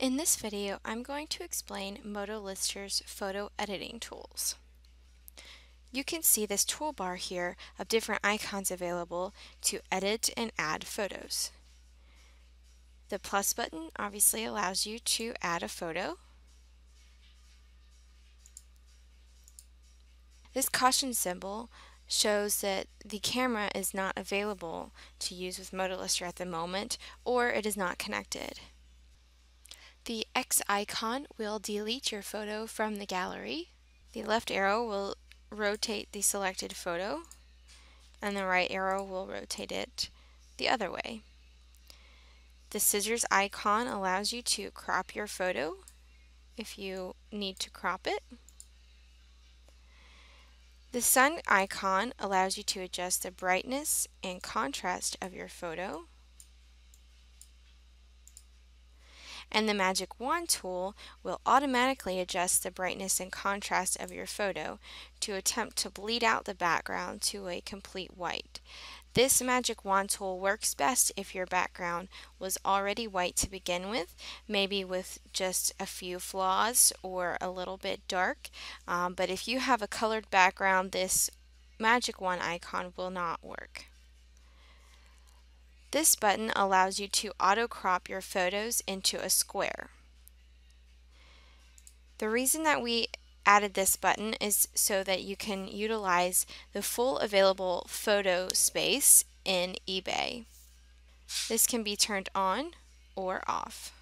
In this video, I'm going to explain MotoLister's photo editing tools. You can see this toolbar here of different icons available to edit and add photos. The plus button obviously allows you to add a photo. This caution symbol shows that the camera is not available to use with MotoLister at the moment or it is not connected. The X icon will delete your photo from the gallery. The left arrow will rotate the selected photo and the right arrow will rotate it the other way. The scissors icon allows you to crop your photo if you need to crop it. The sun icon allows you to adjust the brightness and contrast of your photo. And the Magic Wand tool will automatically adjust the brightness and contrast of your photo to attempt to bleed out the background to a complete white. This Magic Wand tool works best if your background was already white to begin with, maybe with just a few flaws or a little bit dark. Um, but if you have a colored background, this Magic Wand icon will not work. This button allows you to auto crop your photos into a square. The reason that we added this button is so that you can utilize the full available photo space in eBay. This can be turned on or off.